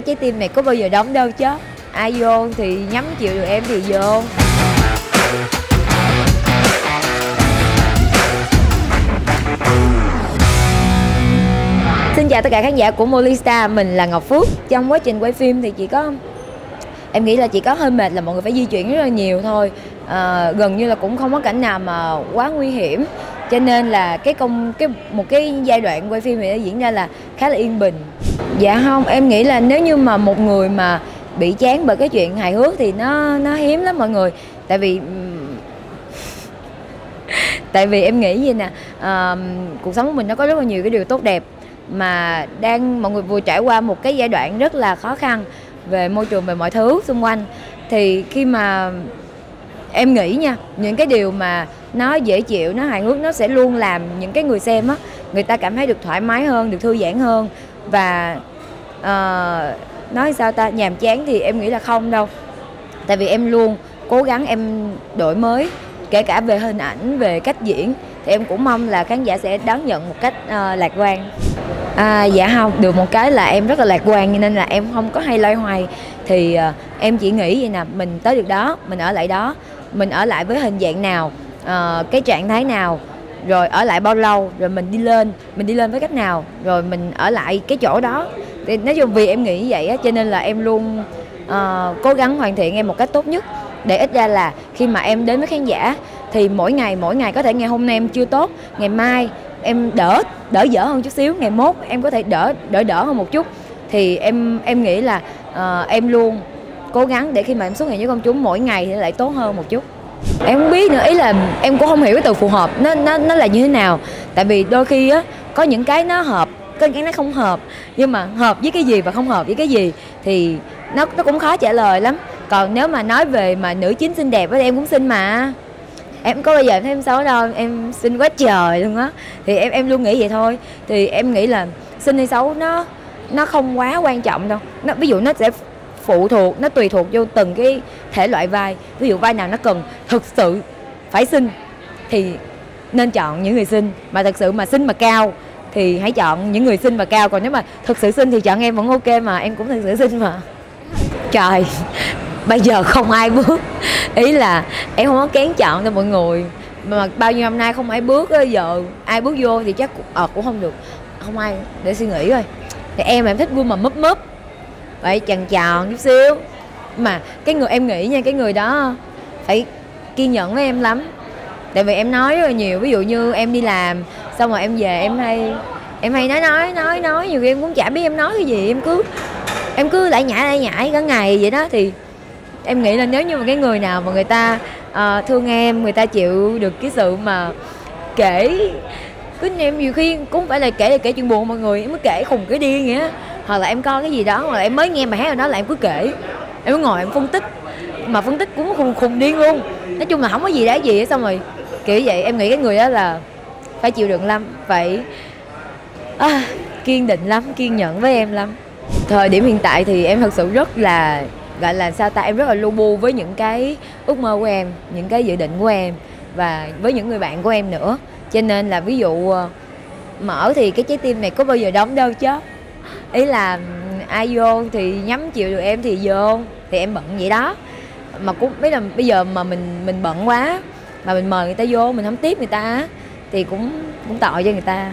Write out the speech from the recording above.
cái trái tim này có bao giờ đóng đâu chứ. Ai vô thì nhắm chịu được em thì vô. Xin chào tất cả khán giả của Molista, mình là Ngọc Phước. Trong quá trình quay phim thì chỉ có Em nghĩ là chỉ có hơi mệt là mọi người phải di chuyển rất là nhiều thôi. À, Gần như là cũng không có cảnh nào mà quá nguy hiểm. Cho nên là cái công cái một cái giai đoạn quay phim này nó diễn ra là khá là yên bình. Dạ không, em nghĩ là nếu như mà một người mà bị chán bởi cái chuyện hài hước thì nó nó hiếm lắm mọi người. Tại vì tại vì em nghĩ gì nè uh, cuộc sống của mình nó có rất là nhiều cái điều tốt đẹp mà đang mọi người vừa trải qua một cái giai đoạn rất là khó khăn về môi trường về mọi thứ xung quanh. Thì khi mà em nghĩ nha những cái điều mà nó dễ chịu nó hài hước nó sẽ luôn làm những cái người xem á người ta cảm thấy được thoải mái hơn được thư giãn hơn và uh, nói sao ta nhàm chán thì em nghĩ là không đâu. Tại vì em luôn cố gắng em đổi mới kể cả về hình ảnh về cách diễn. Thì em cũng mong là khán giả sẽ đón nhận một cách uh, lạc quan. À, dạ không được một cái là em rất là lạc quan nên là em không có hay loay hoay. Thì uh, em chỉ nghĩ vậy nè mình tới được đó mình ở lại đó mình ở lại với hình dạng nào uh, cái trạng thái nào rồi ở lại bao lâu? Rồi mình đi lên mình đi lên với cách nào? Rồi mình ở lại cái chỗ đó. Thì nói chung vì em nghĩ vậy á cho nên là em luôn uh, cố gắng hoàn thiện em một cách tốt nhất. Để ít ra là khi mà em đến với khán giả thì mỗi ngày mỗi ngày có thể ngày hôm nay em chưa tốt ngày mai em đỡ đỡ dở hơn chút xíu ngày mốt em có thể đỡ đỡ đỡ hơn một chút. Thì em em nghĩ là uh, em luôn cố gắng để khi mà em xuất hiện với công chúng mỗi ngày thì lại tốt hơn một chút em không biết nữa, ý là em cũng không hiểu cái từ phù hợp, nó nó nó là như thế nào. Tại vì đôi khi á, có những cái nó hợp, có những cái nó không hợp, nhưng mà hợp với cái gì và không hợp với cái gì thì nó nó cũng khó trả lời lắm. Còn nếu mà nói về mà nữ chính xinh đẹp thì em cũng xinh mà. Em có bao giờ em thấy em xấu đâu, em xinh quá trời luôn á. Thì em em luôn nghĩ vậy thôi. Thì em nghĩ là xinh hay xấu nó nó không quá quan trọng đâu. Nó, ví dụ nó sẽ phụ thuộc, nó tùy thuộc vô từng cái thể loại vai. Ví dụ vai nào nó cần thực sự phải xinh thì nên chọn những người xinh. Mà thật sự mà xinh mà cao thì hãy chọn những người xinh và cao. Còn nếu mà thực sự xinh thì chọn em vẫn ok mà, em cũng thực sự xinh mà. Trời, bây giờ không ai bước. Ý là em không có kén chọn cho mọi người. Mà bao nhiêu năm nay không ai bước á, giờ ai bước vô thì chắc ờ cũng không được. Không ai để suy nghĩ rồi thì em em thích gu mà mấp mấp vậy chần chọn chút xíu. Mà cái người em nghĩ nha cái người đó phải kiên nhẫn với em lắm. Tại vì em nói rất là nhiều ví dụ như em đi làm xong rồi em về em hay em hay nói nói nói nói. Nhiều khi em cũng chả biết em nói cái gì em cứ em cứ lại nhảy lại nhảy cả ngày vậy đó. Thì em nghĩ là nếu như mà cái người nào mà người ta uh, thương em người ta chịu được cái sự mà kể cứ em nhiều khi cũng phải là kể là kể chuyện buồn mọi người em mới kể khùng cái điên vậy á hoặc là em coi cái gì đó hoặc là em mới nghe bài hát rồi đó là em cứ kể. Em cứ ngồi em phân tích. Mà phân tích cũng khùng khùng điên luôn. Nói chung là không có gì đã gì hết xong rồi kiểu vậy em nghĩ cái người đó là phải chịu đựng lắm phải à, kiên định lắm kiên nhẫn với em lắm. Thời điểm hiện tại thì em thật sự rất là gọi là sao ta em rất là lu bu với những cái ước mơ của em những cái dự định của em và với những người bạn của em nữa. Cho nên là ví dụ ờ, mở thì cái trái tim này có bao giờ đóng đâu chứ ý là, ai vô thì nhắm chịu được em thì vô, thì em bận vậy đó. Mà cũng biết là bây giờ mà mình mình bận quá, mà mình mời người ta vô, mình không tiếp người ta thì cũng cũng tội cho người ta.